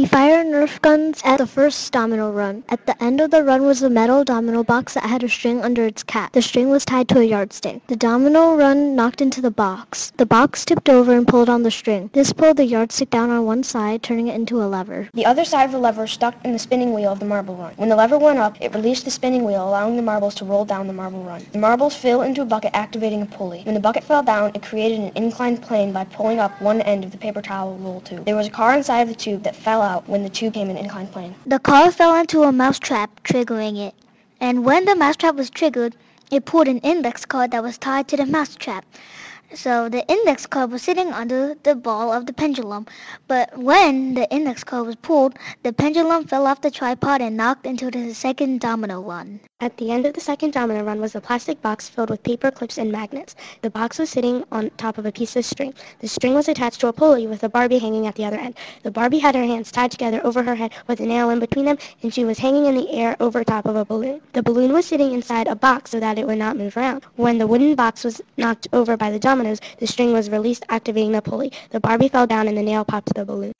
Nerf guns at the first domino run. At the end of the run was a metal domino box that had a string under its cap. The string was tied to a yardstick. The domino run knocked into the box. The box tipped over and pulled on the string. This pulled the yardstick down on one side, turning it into a lever. The other side of the lever stuck in the spinning wheel of the marble run. When the lever went up, it released the spinning wheel, allowing the marbles to roll down the marble run. The marbles fill into a bucket, activating a pulley. When the bucket fell down, it created an inclined plane by pulling up one end of the paper towel roll tube. There was a car inside of the tube that fell out when the tube came in inclined plane. The car fell into a mousetrap, triggering it. And when the mousetrap was triggered, it pulled an index card that was tied to the mousetrap. So the index card was sitting under the ball of the pendulum. But when the index card was pulled, the pendulum fell off the tripod and knocked into the second domino run. At the end of the second domino run was a plastic box filled with paper clips and magnets. The box was sitting on top of a piece of string. The string was attached to a pulley with a Barbie hanging at the other end. The Barbie had her hands tied together over her head with a nail in between them, and she was hanging in the air over top of a balloon. The balloon was sitting inside a box so that it would not move around. When the wooden box was knocked over by the dominoes, the string was released, activating the pulley. The Barbie fell down and the nail popped the balloon.